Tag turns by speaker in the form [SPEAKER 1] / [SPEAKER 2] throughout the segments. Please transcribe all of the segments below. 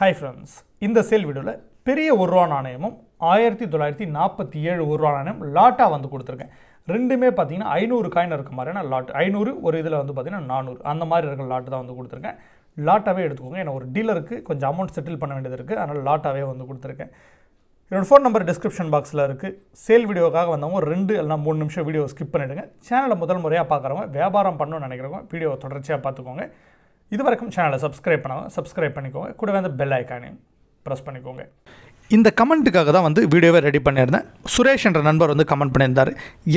[SPEAKER 1] Hi friends இந்த sale வீடியோவில் பெரிய ஒரு ரூபா நாணயமும் ஆயிரத்தி தொள்ளாயிரத்தி நாற்பத்தி ஏழு ஒரு ரூபா நாணயம் லாட்டாக வந்து கொடுத்துருக்கேன். ரெண்டுமே பார்த்தீங்கன்னா ஐநூறு காயின் இருக்க மாதிரியான லாட் ஐநூறு ஒரு இதில் வந்து பார்த்தீங்கன்னா நானூறு அந்த மாதிரி இருக்கிற லாட்டு தான் வந்து கொடுத்துருக்கேன். லாட்டாகவே எடுத்துக்கோங்க ஏன்னா ஒரு டீலருக்கு கொஞ்சம் அமௌண்ட் செட்டில் பண்ண வேண்டியது இருக்குது அதனால் லாட்டாகவே வந்து கொடுத்துருக்கேன். என்னோடய ஃபோன் நம்பர் டிஸ்கிரிப்ஷன் பாக்ஸில் இருக்குது சேல் வீடியோக்காக வந்தவங்க ரெண்டு இல்லைனா மூணு நிமிஷம் வீடியோ ஸ்கிப் பண்ணிவிடுங்க சேனலை முதல் முறையாக பார்க்குறவங்க வியாபாரம் பண்ணணும்னு நினைக்கிறவங்க வீடியோவை தொடர்ச்சியாக பார்த்துக்கோங்க இது வரைக்கும் சேனலை சப்ஸ்கிரைப் பண்ணாங்க சப்ஸ்கிரைப் பண்ணிக்கோங்க. கூடவே அந்த பெல் ஐக்கானையும் ப்ரெஸ் பண்ணிக்கோங்க. இந்த கமெண்ட்டுக்காக தான் வந்து வீடியோவை ரெடி பண்ணியிருந்தேன். சுரேஷ் என்ற நண்பர் வந்து கமெண்ட் பண்ணியிருந்தார்.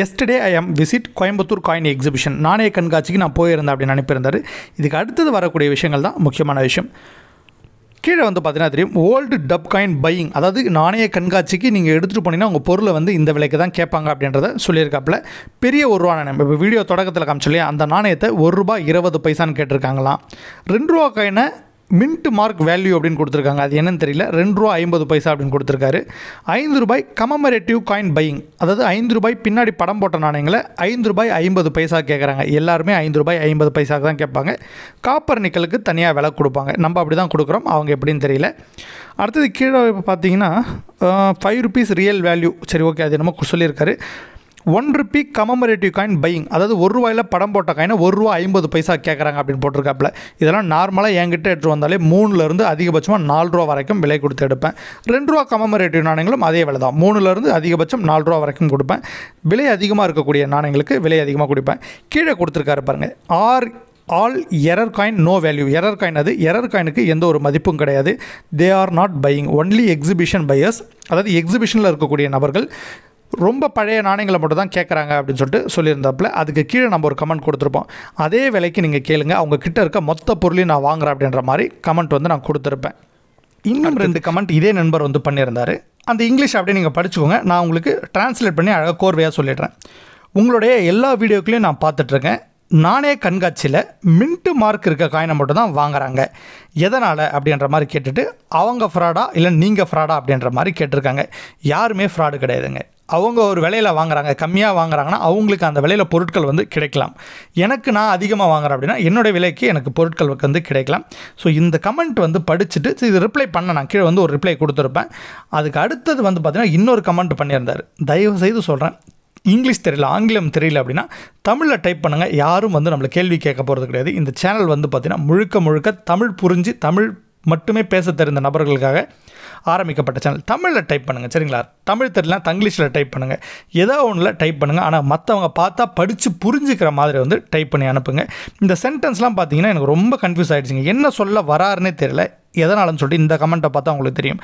[SPEAKER 1] Yesterday I am visit Coimbatore coin exhibition நாணய கண்காட்சிக்கு நான் போயிருந்தேன் அப்படின்னு அனுப்பியிருந்தார் இதுக்கு அடுத்தது வரக்கூடிய விஷயங்கள் தான் முக்கியமான விஷயம். கீழே வந்து பார்த்தீங்கன்னா தெரியும் ஓல்டு டப் காயின் பையிங் அதாவது நாணய கண்காட்சிக்கு நீங்கள் எடுத்துகிட்டு போனீங்கன்னா உங்கள் பொருளை வந்து இந்த விலைக்கு தான் கேட்பாங்க அப்படின்றத சொல்லியிருக்காப்புல. பெரிய ஒரு ரூபா நாணயம். இப்போ வீடியோ தொடக்கத்தில் காமிச்சோல்லையா அந்த நாணயத்தை ஒரு ரூபா இருபது பைசான்னு கேட்டிருக்காங்களாம். ரெண்டு ரூபா காயினை மின்ட் மார்க் வேல்யூ அப்படின்னு கொடுத்துருக்காங்க. அது என்னன்னு தெரியல. ரெண்டு ரூபா ஐம்பது பைசா அப்படின்னு கொடுத்துருக்காரு. ஐந்து ரூபாய் கமமரேட்டிவ் காயின் பையிங் அதாவது ஐந்து ரூபாய் பின்னாடி படம் போட்ட நாணயங்களை ஐந்து ரூபாய் ஐம்பது பைசா கேட்குறாங்க எல்லாருமே ஐந்து ரூபாய் ஐம்பது பைசாக்கு தான் கேட்பாங்க. காப்பர் நிக்கலுக்கு தனியாக விலை கொடுப்பாங்க. நம்ம அப்படி தான் கொடுக்குறோம். அவங்க எப்படின்னு தெரியல. அடுத்தது கீழே இப்போ பார்த்தீங்கன்னா ஃபைவ் ருபீஸ் ரியல் வேல்யூ சரி ஓகே அது என்னமோ சொல்லியிருக்காரு. One rupee commemorative coin buying அதாவது ஒரு ரூபாயில் படம் போட்ட காயினை ஒரு ரூபா ஐம்பது பைசா கேட்குறாங்க அப்படின்னு போட்டிருக்காப்புல. இதெல்லாம் நார்மலாக என்கிட்ட எடுத்து வந்தாலே மூணுலேருந்து அதிகபட்சமாக நாலு ரூபா வரைக்கும் விலை கொடுத்து எடுப்பேன். ரெண்டு ரூபா கமமரேட்டிவ் நாணயங்களும் அதே விலை தான். மூணுலேருந்து அதிகபட்சம் நாலு ரூபா வரைக்கும் கொடுப்பேன். விலை அதிகமாக இருக்கக்கூடிய நாணயங்களுக்கு விலை அதிகமாக கொடுப்பேன். கீழே கொடுத்துருக்காரு பாருங்கள் are all error coin no value error coin அது. எரர் காயினுக்கு எந்த ஒரு மதிப்பும் கிடையாது. They are not buying only exhibition buyers அதாவது எக்ஸிபிஷனில் இருக்கக்கூடிய நபர்கள் ரொம்ப பழைய நாணயங்களை மட்டும் தான் கேட்குறாங்க அப்படின்னு சொல்லிட்டு சொல்லியிருந்தாப்புல. அதுக்கு கீழே நம்ம ஒரு கமெண்ட் கொடுத்துருப்போம். அதே விலைக்கு நீங்கள் கேளுங்க. அவங்க கிட்ட இருக்க மொத்த பொருளையும் நான் வாங்குறேன் அப்படின்ற மாதிரி கமெண்ட் வந்து நான் கொடுத்துருப்பேன். இன்னும் ரெண்டு கமெண்ட் இதே நண்பர் வந்து பண்ணியிருந்தார். அந்த இங்கிலீஷ் அப்படியே நீங்கள் படிச்சுக்கோங்க. நான் உங்களுக்கு டிரான்ஸ்லேட் பண்ணி அழகாக கோர்வையாக சொல்லிடுறேன். உங்களுடைய எல்லா வீடியோக்களையும் நான் பார்த்துட்ருக்கேன் நானே கண்காட்சியில் மின்ட்டு மார்க் இருக்க காயினை மட்டும் தான் வாங்குறாங்க. எதனால்? அப்படின்ற மாதிரி கேட்டுட்டு அவங்க ஃப்ராடா இல்லை நீங்கள் ஃப்ராடா அப்படின்ற மாதிரி கேட்டிருக்காங்க. யாருமே ஃப்ராடு கிடையாதுங்க. அவங்க ஒரு விலையில் வாங்குறாங்க கம்மியாக வாங்குறாங்கன்னா அவங்களுக்கு அந்த விலையில் பொருட்கள் வந்து கிடைக்கலாம். எனக்கு நான் அதிகமாக வாங்குறேன் அப்படின்னா என்னோடய விலைக்கு எனக்கு பொருட்கள் வந்து கிடைக்கலாம். ஸோ இந்த கமெண்ட் வந்து படிச்சுட்டு சரி, இது ரிப்ளை பண்ண நான் கீழே வந்து ஒரு ரிப்ளை கொடுத்துருப்பேன். அதுக்கு அடுத்தது வந்து பார்த்திங்கன்னா இன்னொரு கமெண்ட் பண்ணியிருந்தார். தயவு செய்து சொல்கிறேன் இங்கிலீஷ் தெரியல ஆங்கிலம் தெரியல அப்படின்னா தமிழில் டைப் பண்ணுங்கள் யாரும் வந்து நம்மளை கேள்வி கேட்க போகிறது கிடையாது. இந்த சேனல் வந்து பார்த்திங்கன்னா முழுக்க முழுக்க தமிழ் புரிஞ்சு தமிழ் மட்டுமே பேச தெரிந்த நபர்களுக்காக ஆரம்பிக்கப்பட்ட சேனல் தமிழில் டைப் பண்ணுங்கள் சரிங்களா? தமிழ் தெரியல தங்கிலீஷில் டைப் பண்ணுங்கள் ஏதோ ஒன்றில் டைப் பண்ணுங்கள் ஆனால் மற்றவங்க பார்த்தா படித்து புரிஞ்சுக்கிற மாதிரி வந்து டைப் பண்ணி அனுப்புங்க. இந்த சென்டென்ஸ்லாம் பார்த்தீங்கன்னா எனக்கு ரொம்ப கன்ஃபியூஸ் ஆகிடுச்சிங்க என்ன சொல்ல வராருன்னே தெரியல. எதனாலன்னு சொல்லிட்டு இந்த கமெண்ட்டை பார்த்தா உங்களுக்கு தெரியும்.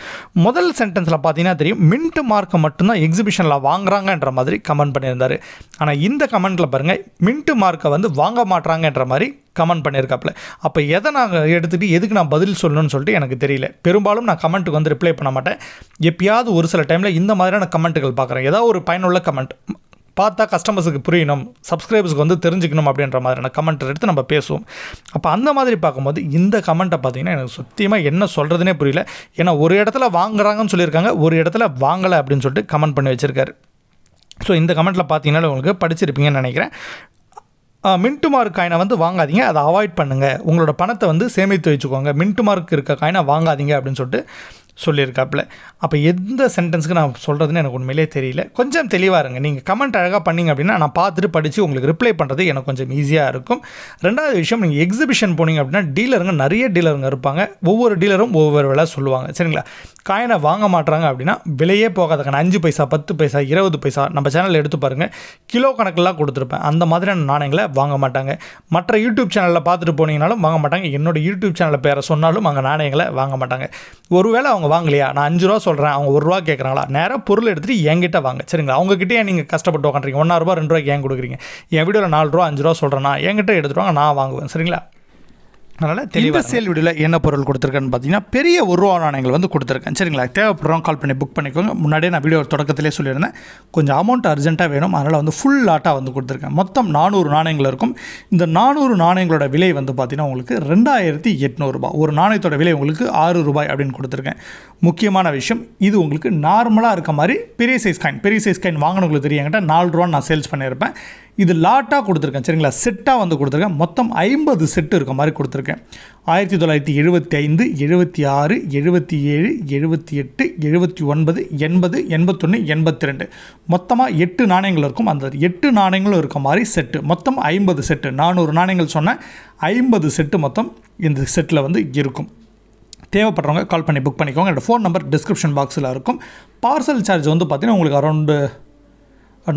[SPEAKER 1] முதல் சென்டென்ஸில் பார்த்தீங்கன்னா தெரியும் மின்ட் மார்க்கை மட்டும்தான் எக்ஸிபிஷனில் வாங்குறாங்கன்ற மாதிரி கமெண்ட் பண்ணியிருந்தார். ஆனால் இந்த கமெண்ட்டில் பாருங்கள் மின்ட் மார்க்கை வந்து வாங்க மாட்றாங்கன்ற மாதிரி கமெண்ட் பண்ணியிருக்காப்புல. அப்போ எதை நான் எடுத்துகிட்டு எதுக்கு நான் பதில் சொல்லணும்னு சொல்லிட்டு எனக்கு தெரியல. பெரும்பாலும் நான் கமெண்ட்டுக்கு வந்து ரிப்ளை பண்ண மாட்டேன். எப்பயாவது ஒரு சில டைமில் இந்த மாதிரியான கமெண்ட்டுகள் பார்க்குறேன். ஏதாவது ஒரு பயனுள்ள கமெண்ட் பார்த்தா கஸ்டமர்ஸுக்கு புரியணும் சப்ஸ்கிரைபர்ஸ்க்கு வந்து தெரிஞ்சுக்கணும் அப்படின்ற மாதிரியான கமெண்ட் எடுத்து நம்ம பேசுவோம். அப்போ அந்த மாதிரி பார்க்கும்போது இந்த கமெண்ட்டை பார்த்தீங்கன்னா எனக்கு சுத்தியமாக என்ன சொல்கிறதுனே புரியல. ஏன்னா ஒரு இடத்துல வாங்குறாங்கன்னு சொல்லியிருக்காங்க ஒரு இடத்துல வாங்கலை அப்படின்னு சொல்லிட்டு கமெண்ட் பண்ணி வச்சுருக்காரு. ஸோ இந்த கமெண்ட்டில் பார்த்தீங்கன்னா உங்களுக்கு படிச்சிருப்பீங்கன்னு நினைக்கிறேன். மின்ட்டு மார்க் காயினை வந்து வாங்காதீங்க அதை அவாய்ட் பண்ணுங்கள் உங்களோட பணத்தை வந்து சேமித்து வச்சுக்கோங்க. மின்ட்டு மார்க் இருக்க காயினை வாங்காதீங்க அப்படின்னு சொல்லிட்டு சொல்லியிருக்காப்புல. அப்போ எந்த சென்டென்ஸுக்கு நான் சொல்கிறதுன்னு எனக்கு உண்மையிலே தெரியல. கொஞ்சம் தெளிவாக இருங்க. நீங்கள் கமெண்ட் அழகாக பண்ணீங்க அப்படின்னா நான் பார்த்துட்டு படித்து உங்களுக்கு ரிப்ளை பண்ணுறது எனக்கு கொஞ்சம் ஈஸியாக இருக்கும். ரெண்டாவது விஷயம் நீங்கள் எக்ஸிபிஷன் போனீங்க அப்படின்னா டீலருங்க நிறைய டீலருங்க இருப்பாங்க. ஒவ்வொரு டீலரும் ஒவ்வொரு விலை சொல்லுவாங்க. சரிங்களா? காயினை வாங்க மாட்டுறாங்க அப்படின்னா விலையே போகாதக்கான அஞ்சு பைசா பத்து பைசா இருபது பைசா நம்ம சேனலில் எடுத்து பாருங்கள் கிலோ கணக்கெல்லாம் கொடுத்துருப்பேன். அந்த மாதிரியான நாணயங்களை வாங்க மாட்டாங்க. மற்ற யூடியூப் சேனலில் பார்த்துட்டு போனீங்கனாலும் வாங்க மாட்டாங்க. என்னோடய யூடியூப் சேனலில் பேரை சொன்னாலும் அங்கே நாணயங்களை வாங்க மாட்டாங்க. ஒருவேளை அவங்க வாங்கலையா? நான் அஞ்சு ரூபா சொல்கிறேன் அவங்க ஒரு ரூபா கேட்குறாங்களா நேராக பொருள் எடுத்துகிட்டு என்கிட்ட வாங்க. சரிங்களா? அவங்ககிட்டயே நீங்கள் கஷ்டப்பட்டு உட்காந்துறீங்க ஒன்றா ரூபா ரெண்டு ரூபாய்க்கு ஏன் கொடுக்குறீங்க? என் வீடியோவில் நாலு ரூபா அஞ்சு ரூபா சொல்கிறேன்னா என்கிட்ட எடுத்துருவாங்க நான் வாங்குவேன். சரிங்களா? அதனால் தெளிவாக சேல் வீடியோவில் என்ன பொருள் கொடுத்துருக்கேன்னு பார்த்தீங்கன்னா பெரிய ஒரு ரூபா நாணயங்கள் வந்து கொடுத்துருக்கேன். சரிங்களா? தேவைப்படுறோம் கால் பண்ணி புக் பண்ணிக்கோங்க. முன்னாடியே நான் வீடியோ தொடக்கத்திலே சொல்லியிருந்தேன். கொஞ்சம் அமௌண்ட் அர்ஜென்ட்டாக வேணும். அதனால் வந்து ஃபுல் லாட்டாக வந்து கொடுத்துருக்கேன். மொத்தம் நானூறு நாணயங்கள் இருக்கும். இந்த நானூறு நாணயங்களோட விலை வந்து பார்த்தீங்கன்னா உங்களுக்கு ரெண்டாயிரத்தி எட்நூறுபா ஒரு நாணயத்தோட விலை உங்களுக்கு ஆறு ரூபாய் அப்படின்னு கொடுத்துருக்கேன். முக்கியமான விஷயம் இது உங்களுக்கு நார்மலாக இருக்க மாதிரி பெரிய சைஸ் காயின் பெரிய சைஸ் காயின் வாங்கினவங்களுக்கு தெரியும். என்கிட்ட நாலு ரூபா நான் சேல்ஸ் பண்ணியிருப்பேன். இது லாட்டாக கொடுத்துருக்கேன். சரிங்களா? செட்டாக வந்து கொடுத்துருக்கேன். மொத்தம் ஐம்பது செட்டு இருக்க மாதிரி கொடுத்துருக்கேன். கொடுத்துருக்கேன் ஆயிரத்தி தொள்ளாயிரத்தி எழுபத்தி ஐந்து எழுபத்தி ஆறு எழுபத்தி ஏழு எழுபத்தி எட்டு எழுபத்தி ஒன்பது எண்பது எண்பத்தொன்று எண்பத்தி ரெண்டு மொத்தமாக எட்டு நாணயங்கள் இருக்கும். அந்த எட்டு நாணயங்களும் இருக்க மாதிரி செட்டு. மொத்தம் ஐம்பது செட்டு. நானூறு நாணயங்கள் சொன்ன ஐம்பது செட்டு மொத்தம் இந்த செட்டில் வந்து இருக்கும். தேவைப்படுறவங்க கால் பண்ணி புக் பண்ணிக்கோங்க. என்னோடய ஃபோன் நம்பர் டிஸ்கிரிப்ஷன் பாக்ஸில் இருக்கும். பார்சல் சார்ஜ் வந்து பார்த்திங்கன்னா உங்களுக்கு அரௌண்டு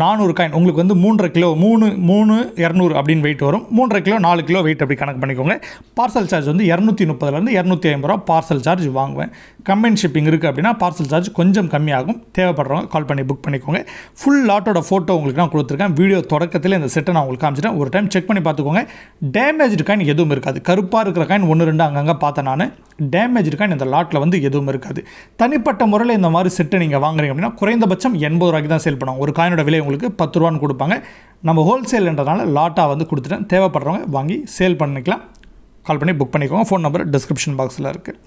[SPEAKER 1] நானூறு காயின் உங்களுக்கு வந்து மூன்றரை கிலோ மூணு மூணு இரநூறு அப்படின்னு வெயிட் வரும். மூன்றரை கிலோ நாலு கிலோ வெயிட் அப்படி கணக்கு பண்ணிக்கோங்க. பார்சல் சார்ஜ் வந்து இரநூத்தி முப்பதுலேருந்து இரநூத்தி ஐம்பது ரூபா பார்சல் சார்ஜ் வாங்குவேன். கம்பைன் ஷிப்பிங் இருக்குது அப்படின்னா பார்சல் சார்ஜ் கொஞ்சம் கம்மியாகும். தேவைப்படுறவங்க கால் பண்ணி புக் பண்ணிக்கோங்க. ஃபுல் லாட்டோட ஃபோட்டோ உங்களுக்கு நான் கொடுத்துருக்கேன். வீடியோ தொடக்கத்தில் இந்த செட்டை நான் உங்களுக்கு காமிச்சிட்டேன். ஒரு டைம் செக் பண்ணி பார்த்துக்கோங்க. டேமேஜ்டு காயின் எதுவும் இருக்காது. கருப்பாக இருக்கிற காயின் ஒன்று ரெண்டு அங்கங்கே பார்த்தேன் நான். டேமேஜ் இருக்கான்னு இந்த லாட்டில் வந்து எதுவும் இருக்காது. தனிப்பட்ட முறையில் இந்த மாதிரி செட்டை நீங்கள் வாங்குறீங்க அப்படின்னா குறைந்தபட்சம் எண்பது ரூபாய்க்கு தான் சேல் பண்ணுவாங்க. ஒரு காயினோட விலை உங்களுக்கு பத்து ரூபான்னு கொடுப்பாங்க. நம்ம ஹோல்சேல்ன்றதுனால லாட்டாக வந்து கொடுத்துட்டேன் தேவைப்படுறவங்க வாங்கி சேல் பண்ணிக்கலாம். கால் பண்ணி புக் பண்ணிக்கோங்க. ஃபோன் நம்பர் டிஸ்கிரிப்ஷன் பாக்ஸில் இருக்குது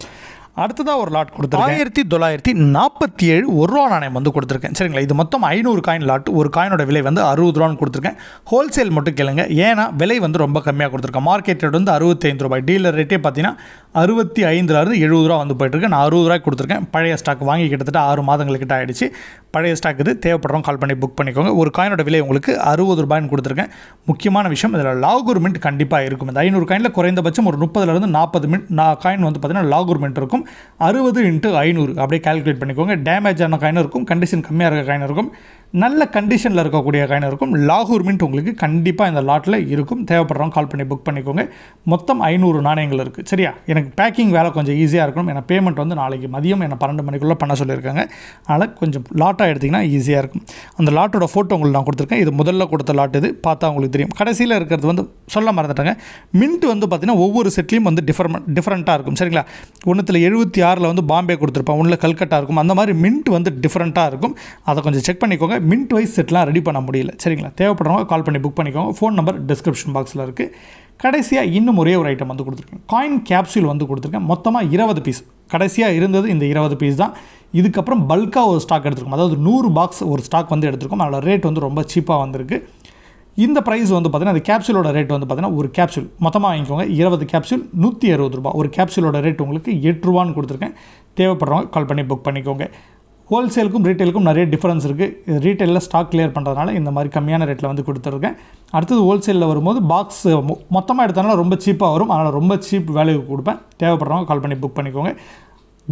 [SPEAKER 1] அடுத்ததாக ஒரு லாட் கொடுத்துருக்கேன். ஆயிரத்தி தொள்ளாயிரத்தி நாற்பத்தி ஏழு ஒரு ரூபா நாணயம் வந்து கொடுத்துருக்கேன். சரிங்களா? இது மொத்தம் ஐநூறு காயின் லாட் ஒரு காயினோட விலை வந்து அறுபது ரூபான்னு கொடுத்துருக்கேன். ஹோல்சேல் மட்டும் கேளுங்க. ஏன்னா விலை வந்து ரொம்ப கம்மியாக கொடுத்துருக்கேன். மார்க்கெட் ரேட் வந்து அறுபத்தைந்து ரூபாய். டீலர் ரேட்டே பார்த்தீங்கன்னா அறுபத்தி ஐந்துலேருந்து எழுபது ரூபா வந்து போயிட்டுருக்கு நான் அறுபது ரூபாய்க்கு கொடுத்துருக்கேன். பழைய ஸ்டாக் வாங்கி கிட்டத்தட்ட ஆறு மாதங்களுக்கிட்ட ஆகிடுச்சு பழைய ஸ்டாக் இது தேவைப்படுறோம் கால் பண்ணி புக் பண்ணிக்கோங்க. ஒரு காயினோட விலை உங்களுக்கு அறுபது ரூபாய்னு கொடுத்துருக்கேன். முக்கியமான விஷயம் இதில் லாகூர் மின்ட் கண்டிப்பாக இருக்கும். இந்த ஐநூறு காயினில் குறைந்தபட்சம் ஒரு முப்பதுலேருந்து நாற்பது மின்ட் நான் காயின் வந்து பார்த்தீங்கன்னா லாகூர் மின்ட் இருக்கும். அறுபது இன்ட்டு ஐநூறு அப்படியே கால்குலேட் பண்ணிக்கோங்க. டேமேஜ் ஆன காயின் இருக்கும் கண்டிஷன் கம்மியாக இருக்க காயின் இருக்கும். நல்ல கண்டிஷனில் இருக்கக்கூடிய காயின் இருக்கும். லாகூர் மின்ட் உங்களுக்கு கண்டிப்பாக இந்த லாட்டில் இருக்கும். தேவைப்படுறவங்க கால் பண்ணி புக் பண்ணிக்கோங்க. மொத்தம் ஐநூறு நாணயங்கள் இருக்குது சரியா? எனக்கு பேக்கிங் வேலை கொஞ்சம் ஈஸியாக இருக்கணும். ஏன்னா பேமெண்ட் வந்து நாளைக்கு மதியம் என்ன பன்னெண்டு மணிக்குள்ளே பண்ண சொல்லியிருக்காங்க. அதனால் கொஞ்சம் லாட்டாக எடுத்திங்கன்னா ஈஸியாக இருக்கும். அந்த லாட்டோட ஃபோட்டோ உங்களுக்கு நான் கொடுத்துருக்கேன். இது முதல்ல கொடுத்த லாட் இது. பார்த்தா உங்களுக்கு தெரியும். கடைசியில் இருக்கிறது வந்து சொல்ல மறந்துட்டாங்க. மின்ட் வந்து பார்த்திங்கன்னா ஒவ்வொரு செட்லேயும் வந்து டிஃபர்மெண்ட் டிஃப்ரெண்ட்டாக இருக்கும். சரிங்களா? ஒன்றுத்தில் எழுபத்தி ஆறில் வந்து பாம்பே கொடுத்துருப்பேன். ஒன்றில் கல்கட்டா இருக்கும். அந்த மாதிரி மின்ட் வந்து டிஃப்ரெண்ட்டாக இருக்கும். அதை கொஞ்சம் செக் பண்ணிக்கோங்க. மின்ட் வைஸ் செட்லாம் ரெடி பண்ண முடியல. சரிங்களா? தேவைப்படுறவங்க கால் பண்ணி புக் பண்ணிக்கோங்க. ஃபோன் நம்பர் டிஸ்கிரிப்ஷன் பாக்ஸில் இருக்குது கடைசியாக இன்னும் ஒரே ஒரு ஐட்டம் வந்து கொடுத்துருக்கேன். காயின் கேப்சூல் வந்து கொடுத்துருக்கேன். மொத்தமாக இருபது பீஸ் கடைசியாக இருந்தது இந்த இருபது பீஸ் தான். இதுக்கப்புறம் பல்காக ஒரு ஸ்டாக் எடுத்துருக்கோம். அதாவது நூறு பாக்ஸ் ஒரு ஸ்டாக் வந்து எடுத்துருக்கோம். அதோட ரேட் வந்து ரொம்ப சீப்பாக வந்திருக்கு. இந்த ப்ரைஸ் வந்து பார்த்தீங்கன்னா அந்த கேப்சூலோட ரேட் வந்து பார்த்தீங்கன்னா ஒரு கேப்சூல் மொத்தமாக வாங்கிக்கோங்க. இருபது கேப்சூல் நூற்றி அறுபது ரூபா ஒரு கேப்சூலோட ரேட் உங்களுக்கு எட்டு ரூபான்னு கொடுத்துருக்கேன். தேவைப்படுறவங்க கால் பண்ணி புக் பண்ணிக்கோங்க. ஹோல்சேலுக்கும் ரீட்டைலுக்கும் நிறைய டிஃப்ரென்ஸ் இருக்குது ரீட்டைலில் ஸ்டாக் கிளியர் பண்ணுறதுனால இந்த மாதிரி கம்மியான ரேட்டில் வந்து கொடுத்துருக்கேன். அடுத்தது ஹோல்சேலில் வரும்போது பாக்ஸ் மொத்தமாக எடுத்தனால ரொம்ப சீப்பாக வரும். அதனால் ரொம்ப சீப் வேல்யூ கொடுப்பேன். தேவைப்படுறவங்க கால் பண்ணி புக் பண்ணிக்கோங்க.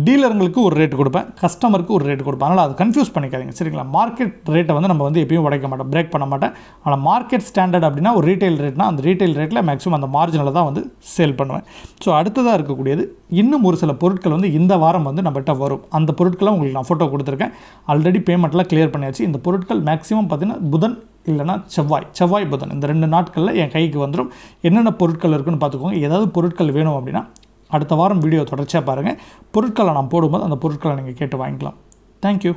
[SPEAKER 1] டீலருங்களுக்கு ஒரு ரேட் கொடுப்பேன் கஸ்டமருக்கு ஒரு ரேட் கொடுப்பேன். அதனால் அது கன்ஃபியூஸ் பண்ணிக்காதீங்க. சரிங்களா? மார்க்கெட் ரேட்டை வந்து நம்ம வந்து எப்பயும் உடைக்க மாட்டோம் பிரேக் பண்ண மாட்டேன். ஆனால் மார்க்கெட் ஸ்டாண்டர்ட் அப்படின்னா ஒரு ரீட்டைல் ரேட்னா அந்த ரீட்டைல் ரேட்டில் மேக்ஸிமம் அந்த மார்ஜினில் தான் வந்து சேல் பண்ணுவேன். ஸோ அடுத்ததாக இருக்கக்கூடியது இன்னும் ஒரு சில பொருட்கள் வந்து இந்த வாரம் வந்து நம்மகிட்ட வரும். அந்த பொருட்களை உங்களுக்கு நான் ஃபோட்டோ கொடுத்துருக்கேன். ஆல்ரெடி பேமெண்ட்லாம் கிளியர் பண்ணியாச்சு. இந்த பொருட்கள் மேக்ஸிமம் பார்த்தீங்கன்னா புதன் இல்லைனா செவ்வாய். செவ்வாய் புதன். இந்த ரெண்டு நாட்களில் என் கைக்கு வந்துடும் என்னென்ன பொருட்கள் இருக்குன்னு பார்த்துக்கோங்க. ஏதாவது பொருட்கள் வேணும் அப்படின்னா அடுத்த வாரம் வீடியோ தொடர்ச்சியாக பாருங்கள் பொருட்களை நான் போடும்போது அந்த பொருட்களை நீங்கள் கேட்டு வாங்கிக்கலாம். தேங்க்யூ